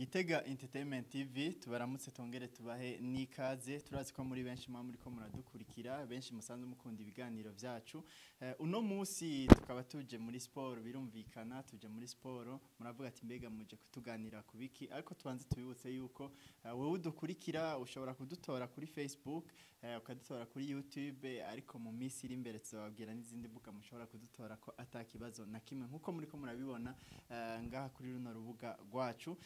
Gitega Entertainment TV tubaramutse tongere tubahe n'ikaze. Turazi ko muri benshi mwa muri ko muradukurikira benshi musanzwe mukunda ibiganiro vyacu. Eh, uno musi tukaba tuje muri sport birumvikana tuje muri sport. Muravuga ati mbega muje kutuganira kubiki ariko tubanze tubibutse yuko eh, wewe udukurikira ushobora kudutora kuri Facebook eh, ukadutora kuri YouTube ariko mu misi iri imbere tuzababwira n'izindi mbuga mushobora kudutora ko atakibazo na kimwe. Nkuko muri ko murabibona ngaha kuri runo rubuga rwacu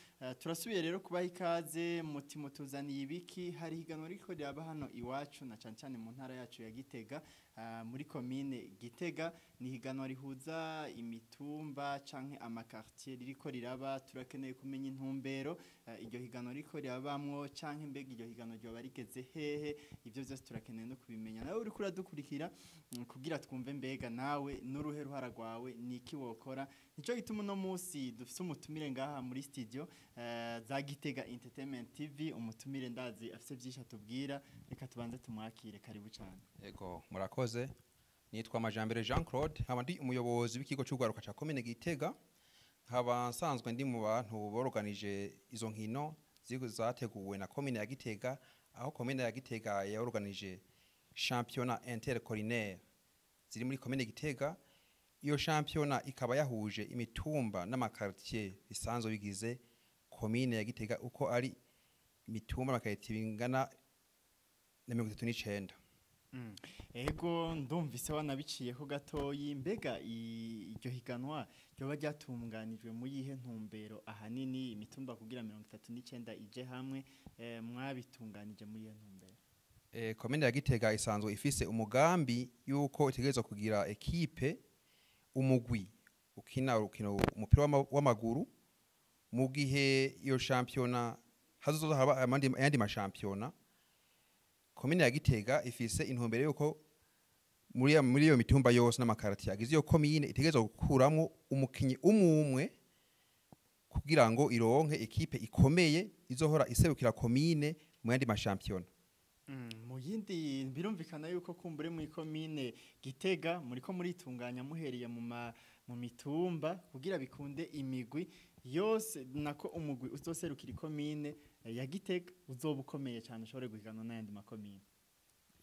turasubiye rero kubaha ikaze mutima tuzaniye ibiki hari higanwa riko riraba hano iwacu na cyane cyane mu ntara yacu ya Gitega eh, muri komine Gitega. Ni higanwa rihuza imitumba canke amakartier ririko riraba turakeneye kumenya intumbero. Eh, iryo higanwa riko rirabamwo canke mbega iryo higanwa ryoba rigeze hehe? Ivyo vyose turakeneye no kubimenya. Nawe uriko uradukurikira mm, kugira twumve mbega nawe n'uruhe ruhara rwawe niki wokora? Nico gituma uno musi dufise umutumire ngaha muri studio. Eh, za Gitega Entertainment TV umutumire ndazi afise vyinshi atubwira reka tubanze tumwakire karibu cyane Ego murakoze. Nitwa Majambere Jean Claude nkaba ndi umuyobozi w'ikigo cy'ugwaruka ca Komine Gitega nkaba nsanzwe ndi mu bantu boroganije izo nkino zateguwe na Komine ya Gitega aho Komine ya Gitega yaoroganije championnat intercolinaire. Ziri muri Komine Gitega iyo championnat ikaba yahuje imitumba n'amakartier bisanzwe bigize Komine ya Gitega uko ari imitumba n'amakartier bingana na 39 Mm. Ego ndumvise wanabiciyeho gatoyi mbega iryo higanwa ryoba ryatunganijwe mu yihe ntumbero ahanini imitumba kugira 39 ije hamwe eh, mwabitunganije muri iyo ntumbero Eh, komine ya Gitega isanzwe ifise umugambi yuko itegerezwa kugira ekipe umugwi ukina urukino umupira w'ama- w'amaguru mu gihe iyo shampiyona hazoza haba ayandi mashampiyona komine ya Gitega ifise intumbero yuko muri iyo mitumba yose n'amakarati yagize. Iyo komine itegerezwa gukuramwo umukinyi umumwe kugira ngo ironke ekipe ikomeye izohora iserukira komine mu yandi mashampiyona. Mu yindi birumvikana yuko kumbure muri komine Gitega muriko muritunganya muheriye mu mitumba kugira bikunde imigwi yose nako umugwi uzoserukira ikomine eh, ya Gitega uzoba ukomeye cyane ushobore guhiganwa n'ayandi makomine.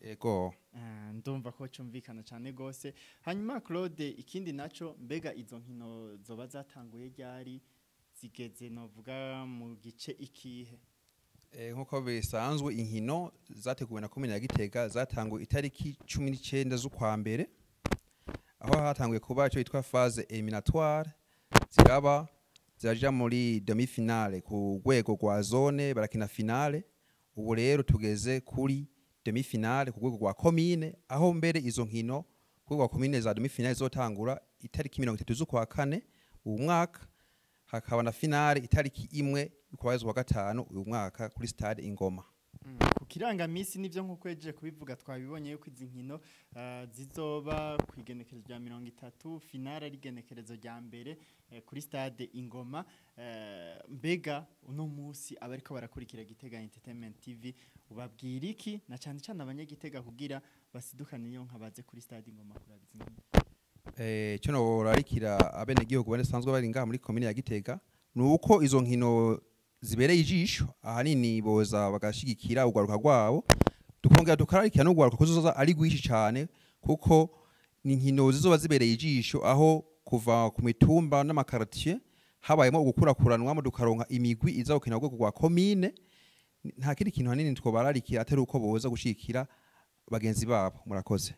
Ego. Ah, ndumva ko cumvikana cyane gose hanyuma Claude ikindi naco mbega izo nkino zoba zatanguye ryari? Zigeze novuga mu gice ikihe? Eh, nk'uko bisanzwe inkino zateguwe na komine ya Gitega zatanguye itariki cumi n'icyenda z'ukwa mbere aho hatanguye kuba icyo yitwa phase eliminatoire ziraba ziraja muri demi finale ku rwego rwa zone barakina finale ubu rero tugeze kuri demi finale ku rwego rwa komine aho mbere izo nkino ku rwego rwa komine za demi finale zotangura itariki mirongo itatu z'ukwa kane uwu mwaka hakaba na finale itariki imwe y'ukwezi kwa gatanu uyu mwaka kuri stade ingoma. Mm, ku kirangamisi nivyo nk'uko yejeje kubivuga twabibonye yuko izi nkino ah, zizoba ku igenekerezo rya mirongo itatu finale ari igenekerezo rya mbere eh, kuri stade ingoma. Eh, mbega uno musi abariko barakurikira Gitega Entertainment TV ubabwira iki? Na cyane cyane abanyagitega kugira basidukane iyo nkabaze kuri stade ingoma kuraba izi nkino. Eh cyo norarikira abene gihugu bane sanzwe bari ngaha muri komine ya Gitega nuko izo nkino zibereye ijisho. Ahanini boza bagashigikira ugwaruka rwabo tukongera tukararikira no gwaruka kuzoza ari gwishi cyane kuko ni nkino zizoba zibereye ijisho. Aho kuva ku mitumba n'amakartier habayemo ugukurakuranwamo dukaronka imigwi iza gukina urwego rwa komine. Nta kindi kintu hanini twobararikira atari uko boza gushikira bagenzi babo. Murakoze.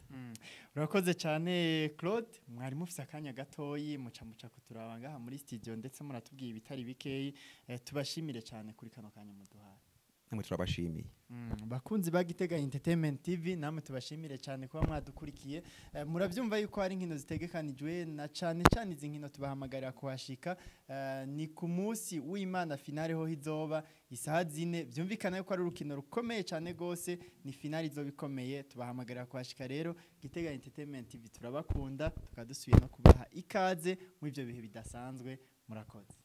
Mm. urakoze cyane Claude mwari mufise akanya gatoyi muca muca kuturaba muri studio ndetse muratubwiye ibitari bikeyi eh, tubashimire cyane kuri kano kanya muduhaye namwe turabashimiye. Mm, bakunzi ba Gitega Entertainment TV namwe tubashimire cyane kuba mwadukurikiye. Eh, murabyumva yuko hari inkino zitegekanijwe na cyane cyane izi nkino tubahamagarira kuhashika. Eh, ni ku munsi w'Imana finale ho hizoba isaha zine. Byumvikana yuko ari urukino rukomeye cyane gose ni finale izoba ikomeye tubahamagarira kuhashika rero. Gitega Entertainment TV turabakunda tukadusubiye no kubaha ikaze. Muri ibyo bihe bidasanzwe murakoze.